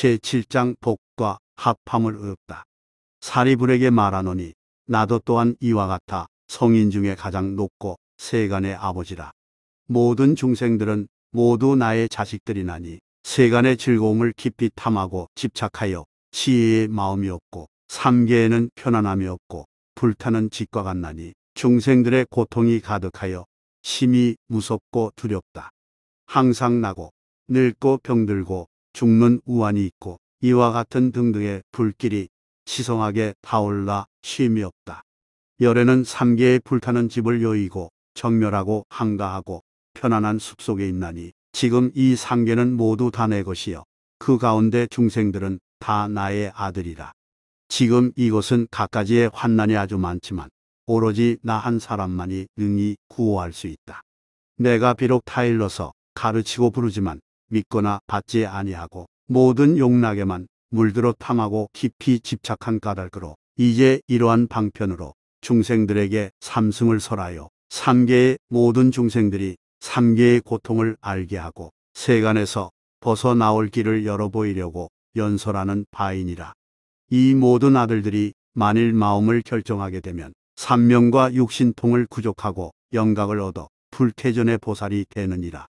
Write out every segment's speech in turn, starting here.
제7장 복과 합함을 얻었다. 사리불에게 말하노니 나도 또한 이와 같아 성인 중에 가장 높고 세간의 아버지라. 모든 중생들은 모두 나의 자식들이나니 세간의 즐거움을 깊이 탐하고 집착하여 지혜의 마음이 없고 삼계에는 편안함이 없고 불타는 짓과 같나니 중생들의 고통이 가득하여 심히 무섭고 두렵다. 항상 나고 늙고 병들고 죽는 우환이 있고 이와 같은 등등의 불길이 시성하게 타올라 쉼이 없다. 열에는 삼계의 불타는 집을 여의고 정멸하고 한가하고 편안한 숲속에 있나니 지금 이 삼계는 모두 다 내 것이요. 그 가운데 중생들은 다 나의 아들이라. 지금 이곳은 갖가지의 환난이 아주 많지만 오로지 나 한 사람만이 능히 구호할 수 있다. 내가 비록 타일러서 가르치고 부르지만 믿거나 받지 아니하고 모든 용락에만 물들어 탐하고 깊이 집착한 까닭으로 이제 이러한 방편으로 중생들에게 삼승을 설하여 삼계의 모든 중생들이 삼계의 고통을 알게 하고 세간에서 벗어나올 길을 열어 보이려고 연설하는 바이니라. 이 모든 아들들이 만일 마음을 결정하게 되면 삼명과 육신통을 구족하고 영각을 얻어 불태전의 보살이 되느니라.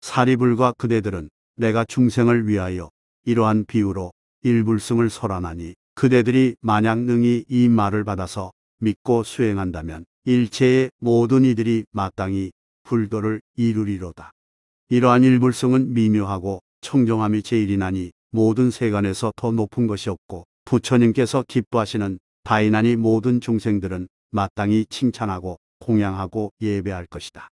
사리불과 그대들은 내가 중생을 위하여 이러한 비유로 일불승을 설하나니 그대들이 만약 능히 이 말을 받아서 믿고 수행한다면 일체의 모든 이들이 마땅히 불도를 이루리로다. 이러한 일불승은 미묘하고 청정함이 제일이나니 모든 세간에서 더 높은 것이 없고 부처님께서 기뻐하시는 다이나니 모든 중생들은 마땅히 칭찬하고 공양하고 예배할 것이다.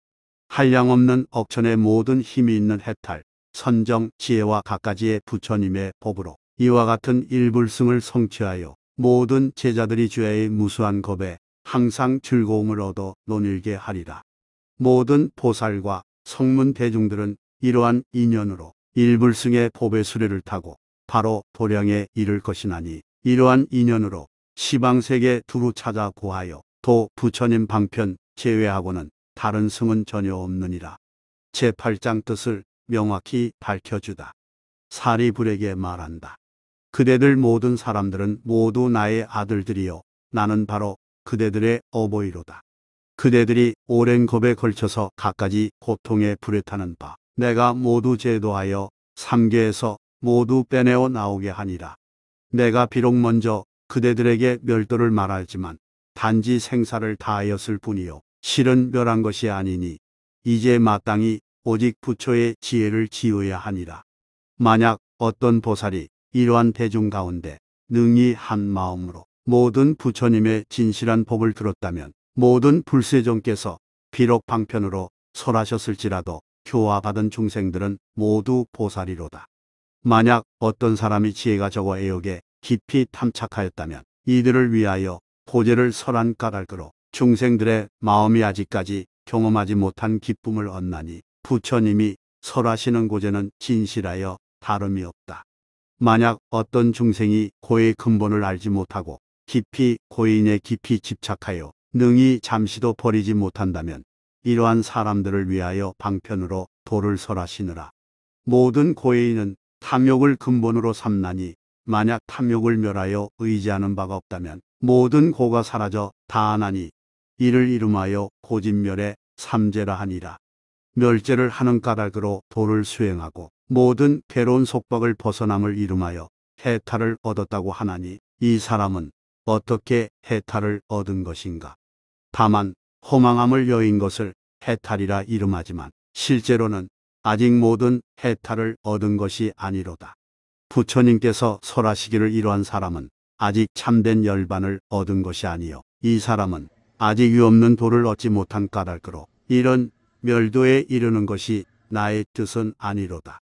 한량없는 억천의 모든 힘이 있는 해탈, 선정, 지혜와 갖가지의 부처님의 법으로 이와 같은 일불승을 성취하여 모든 제자들이 주의 무수한 겁에 항상 즐거움을 얻어 논일게 하리라. 모든 보살과 성문 대중들은 이러한 인연으로 일불승의 법의 수레를 타고 바로 도량에 이를 것이나니 이러한 인연으로 시방세계 두루 찾아 구하여 도 부처님 방편 제외하고는 다른 승은 전혀 없느니라. 제8장 뜻을 명확히 밝혀주다. 사리불에게 말한다. 그대들 모든 사람들은 모두 나의 아들들이요. 나는 바로 그대들의 어버이로다. 그대들이 오랜 겁에 걸쳐서 갖가지 고통에 불에 타는 바 내가 모두 제도하여 삼계에서 모두 빼내어 나오게 하니라. 내가 비록 먼저 그대들에게 멸도를 말하지만 단지 생사를 다하였을 뿐이요. 실은 멸한 것이 아니니 이제 마땅히 오직 부처의 지혜를 지어야 하니라. 만약 어떤 보살이 이러한 대중 가운데 능히 한 마음으로 모든 부처님의 진실한 법을 들었다면 모든 불세종께서 비록 방편으로 설하셨을지라도 교화받은 중생들은 모두 보살이로다. 만약 어떤 사람이 지혜가 적어 애욕에 깊이 탐착하였다면 이들을 위하여 고제를 설한 까닭으로 중생들의 마음이 아직까지 경험하지 못한 기쁨을 얻나니 부처님이 설하시는 고제는 진실하여 다름이 없다. 만약 어떤 중생이 고의 근본을 알지 못하고 깊이 고인에 깊이 집착하여 능히 잠시도 버리지 못한다면 이러한 사람들을 위하여 방편으로 도를 설하시느라. 모든 고인은 탐욕을 근본으로 삼나니 만약 탐욕을 멸하여 의지하는 바가 없다면 모든 고가 사라져 다하나니 이를 이름하여 고진멸의 삼재라 하니라. 멸제를 하는 까닭으로 도를 수행하고 모든 괴로운 속박을 벗어남을 이름하여 해탈을 얻었다고 하나니 이 사람은 어떻게 해탈을 얻은 것인가. 다만 허망함을 여인 것을 해탈이라 이름하지만 실제로는 아직 모든 해탈을 얻은 것이 아니로다. 부처님께서 설하시기를 이러한 사람은 아직 참된 열반을 얻은 것이 아니요. 이 사람은 아직 유없는 도를 얻지 못한 까닭으로 이런 멸도에 이르는 것이 나의 뜻은 아니로다.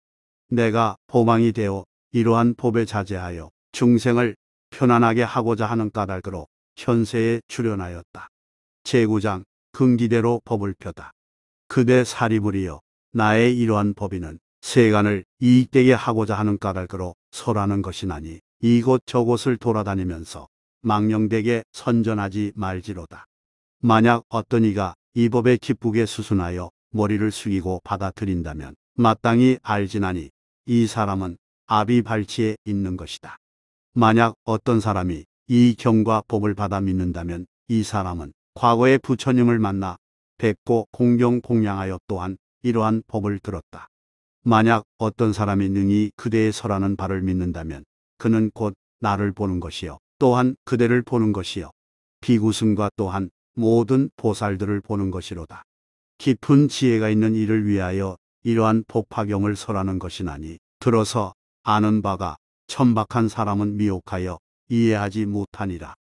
내가 포망이 되어 이러한 법에 자제하여 중생을 편안하게 하고자 하는 까닭으로 현세에 출연하였다. 제9장 금기대로 법을 펴다. 그대 사리불이여 나의 이러한 법인은 세간을 이익되게 하고자 하는 까닭으로 설하는 것이나니 이곳 저곳을 돌아다니면서 망령되게 선전하지 말지로다. 만약 어떤 이가 이 법에 기쁘게 수순하여 머리를 숙이고 받아들인다면 마땅히 알지나니 이 사람은 압이 발치에 있는 것이다. 만약 어떤 사람이 이 경과 법을 받아 믿는다면 이 사람은 과거에 부처님을 만나 뵙고 공경 공양하여 또한 이러한 법을 들었다. 만약 어떤 사람이 능히 그대의 설하는 바를 믿는다면 그는 곧 나를 보는 것이요 또한 그대를 보는 것이요 비구승과 또한 모든 보살들을 보는 것이로다. 깊은 지혜가 있는 이를 위하여 이러한 법화경을 설하는 것이나니 들어서 아는 바가 천박한 사람은 미혹하여 이해하지 못하니라.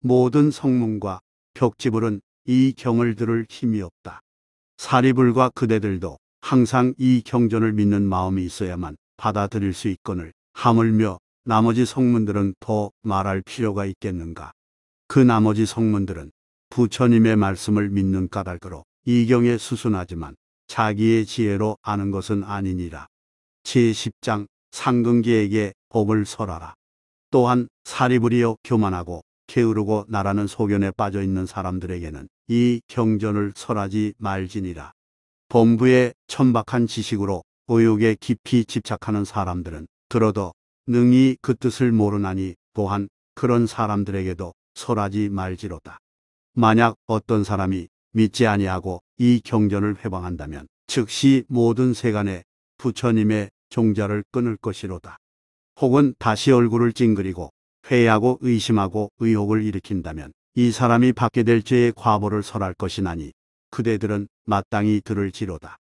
모든 성문과 벽지불은 이 경을 들을 힘이 없다. 사리불과 그대들도 항상 이 경전을 믿는 마음이 있어야만 받아들일 수 있거늘 하물며 나머지 성문들은 더 말할 필요가 있겠는가. 그 나머지 성문들은 부처님의 말씀을 믿는 까닭으로 이경에 수순하지만 자기의 지혜로 아는 것은 아니니라. 제10장 상근기에게 법을 설하라. 또한 사리불이여 교만하고 게으르고 나라는 소견에 빠져 있는 사람들에게는 이 경전을 설하지 말지니라. 범부의 천박한 지식으로 의욕에 깊이 집착하는 사람들은 들어도 능히 그 뜻을 모르나니 또한 그런 사람들에게도 설하지 말지로다. 만약 어떤 사람이 믿지 아니하고 이 경전을 회방한다면 즉시 모든 세간에 부처님의 종자를 끊을 것이로다. 혹은 다시 얼굴을 찡그리고 회의하고 의심하고 의혹을 일으킨다면 이 사람이 받게 될 죄의 과보를 설할 것이나니 그대들은 마땅히 들을지로다.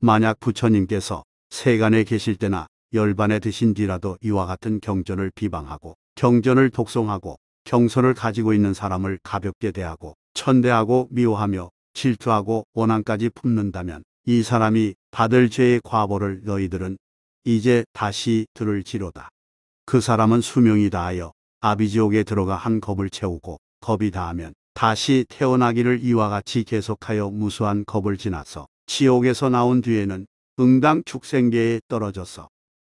만약 부처님께서 세간에 계실 때나 열반에 드신 뒤라도 이와 같은 경전을 비방하고 경전을 독송하고 경선을 가지고 있는 사람을 가볍게 대하고 천대하고 미워하며 질투하고 원한까지 품는다면 이 사람이 받을 죄의 과보를 너희들은 이제 다시 들을 지로다. 그 사람은 수명이 다하여 아비지옥에 들어가 한 겁을 채우고 겁이 다하면 다시 태어나기를 이와 같이 계속하여 무수한 겁을 지나서 지옥에서 나온 뒤에는 응당 축생계에 떨어져서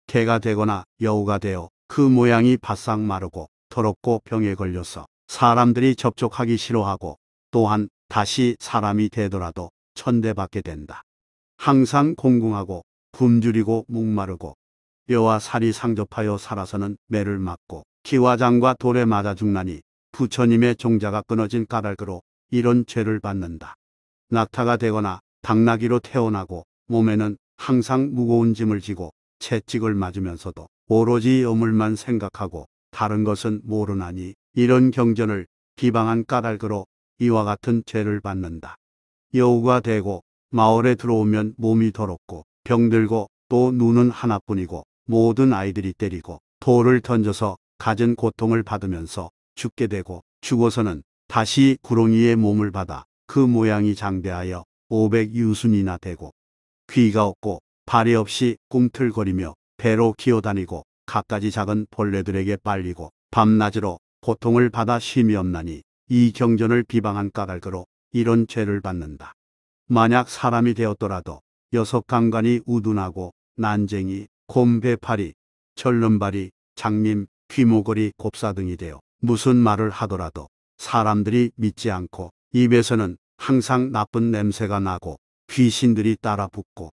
개가 되거나 여우가 되어 그 모양이 바싹 마르고 더럽고 병에 걸려서 사람들이 접촉하기 싫어하고 또한 다시 사람이 되더라도 천대받게 된다. 항상 공궁하고 굶주리고 목마르고 뼈와 살이 상접하여 살아서는 매를 맞고 기와장과 돌에 맞아 죽나니 부처님의 종자가 끊어진 까닭으로 이런 죄를 받는다. 낙타가 되거나 당나귀로 태어나고 몸에는 항상 무거운 짐을 지고 채찍을 맞으면서도 오로지 어물만 생각하고 다른 것은 모르나니 이런 경전을 비방한 까닭으로 이와 같은 죄를 받는다. 여우가 되고 마을에 들어오면 몸이 더럽고 병들고 또 눈은 하나뿐이고 모든 아이들이 때리고 돌을 던져서 갖은 고통을 받으면서 죽게 되고 죽어서는 다시 구렁이의 몸을 받아 그 모양이 장대하여 500유순이나 되고 귀가 없고 발이 없이 꿈틀거리며 배로 기어다니고 갖가지 작은 벌레들에게 빨리고 밤낮으로 고통을 받아 쉼이 없나니 이 경전을 비방한 까닭으로 이런 죄를 받는다. 만약 사람이 되었더라도 여섯 강간이 우둔하고 난쟁이, 곰배파리, 절름발이, 장님, 귀모거리, 곱사 등이 되어 무슨 말을 하더라도 사람들이 믿지 않고 입에서는 항상 나쁜 냄새가 나고 귀신들이 따라 붙고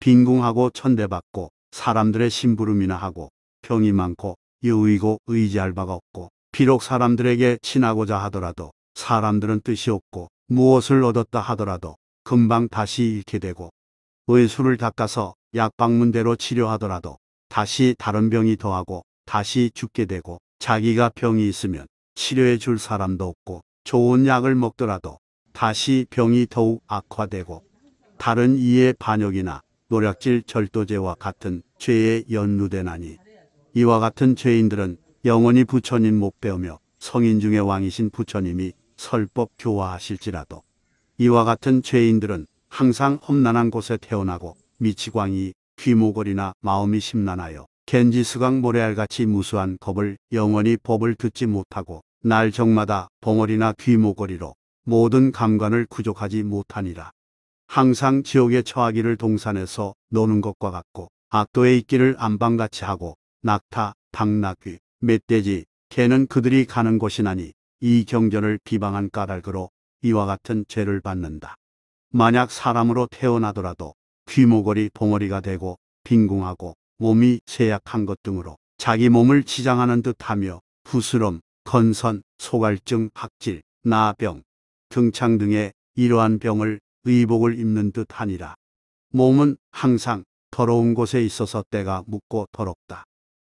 빈궁하고 천대받고 사람들의 심부름이나 하고 병이 많고 여의고 의지할 바가 없고 비록 사람들에게 친하고자 하더라도 사람들은 뜻이 없고 무엇을 얻었다 하더라도 금방 다시 잃게 되고 의술을 닦아서 약방문대로 치료하더라도 다시 다른 병이 더하고 다시 죽게 되고 자기가 병이 있으면 치료해 줄 사람도 없고 좋은 약을 먹더라도 다시 병이 더욱 악화되고 다른 이의 반역이나 노략질 절도죄와 같은 죄에 연루되나니 이와 같은 죄인들은 영원히 부처님 못 배우며 성인 중에 왕이신 부처님이 설법 교화하실지라도 이와 같은 죄인들은 항상 험난한 곳에 태어나고 미치광이 귀모거리나 마음이 심란하여 겐지스강 모래알같이 무수한 겁을 영원히 법을 듣지 못하고 날 적마다 벙어리나 귀모거리로 모든 감관을 구족하지 못하니라. 항상 지옥에 처하기를 동산에서 노는 것과 같고 악도에 있기를 안방같이 하고 낙타, 당나귀, 멧돼지, 개는 그들이 가는 곳이나니 이 경전을 비방한 까닭으로 이와 같은 죄를 받는다. 만약 사람으로 태어나더라도 귀모거리 봉어리가 되고 빈궁하고 몸이 쇠약한 것 등으로 자기 몸을 치장하는 듯하며 부스럼, 건선, 소갈증, 학질, 나병, 등창 등의 이러한 병을 의복을 입는 듯하니라. 몸은 항상 더러운 곳에 있어서 때가 묻고 더럽다.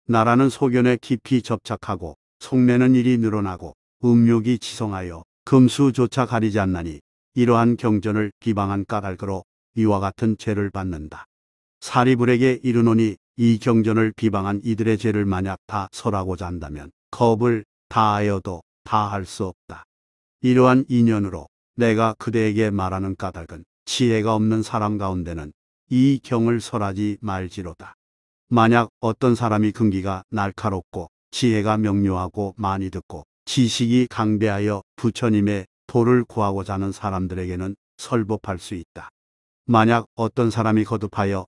나라는 소견에 깊이 접착하고 속내는 일이 늘어나고 음욕이 지성하여 금수조차 가리지 않나니 이러한 경전을 비방한 까닭으로 이와 같은 죄를 받는다. 사리불에게 이르노니 이 경전을 비방한 이들의 죄를 만약 다 설하고자 한다면 겁을 다하여도 다 할 수 없다. 이러한 인연으로 내가 그대에게 말하는 까닭은 지혜가 없는 사람 가운데는 이 경을 설하지 말지로다. 만약 어떤 사람이 근기가 날카롭고 지혜가 명료하고 많이 듣고 지식이 강대하여 부처님의 도를 구하고자 하는 사람들에게는 설법할 수 있다. 만약 어떤 사람이 거듭하여